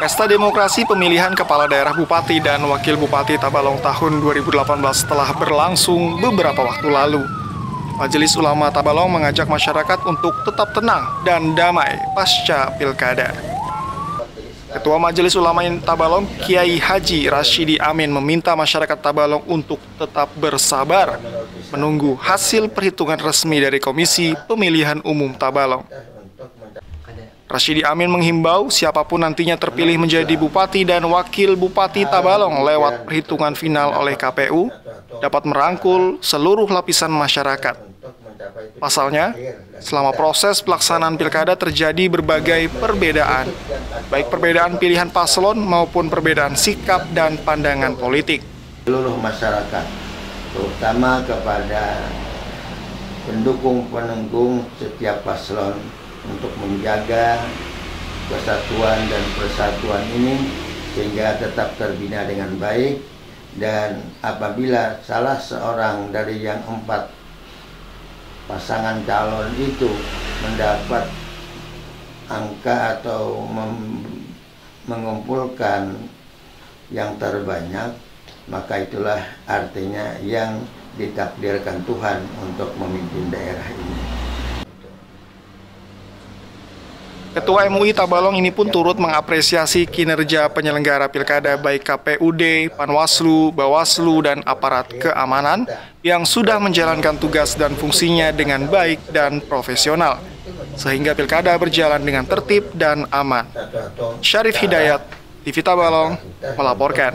Pesta demokrasi pemilihan kepala daerah bupati dan wakil bupati Tabalong tahun 2018 telah berlangsung beberapa waktu lalu. Majelis Ulama Tabalong mengajak masyarakat untuk tetap tenang dan damai pasca pilkada. Ketua Majelis Ulama Tabalong, Kiai Haji Rashidi Amin meminta masyarakat Tabalong untuk tetap bersabar menunggu hasil perhitungan resmi dari Komisi Pemilihan Umum Tabalong. Rashidi Amin menghimbau siapa pun nantinya terpilih menjadi bupati dan wakil bupati Tabalong lewat perhitungan final oleh KPU dapat merangkul seluruh lapisan masyarakat. Pasalnya, selama proses pelaksanaan pilkada terjadi berbagai perbedaan, baik perbedaan pilihan paslon maupun perbedaan sikap dan pandangan politik. Seluruh masyarakat, terutama kepada pendukung-pendukung setiap paslon untuk menjaga kesatuan dan persatuan ini sehingga tetap terbina dengan baik dan apabila salah seorang dari yang empat pasangan calon itu mendapat angka atau mengumpulkan yang terbanyak maka itulah artinya yang ditakdirkan Tuhan untuk memimpin daerah ini. Ketua MUI Tabalong ini pun turut mengapresiasi kinerja penyelenggara pilkada baik KPUD, Panwaslu, Bawaslu, dan aparat keamanan yang sudah menjalankan tugas dan fungsinya dengan baik dan profesional, sehingga pilkada berjalan dengan tertib dan aman. Syarif Hidayat, TV Tabalong, melaporkan.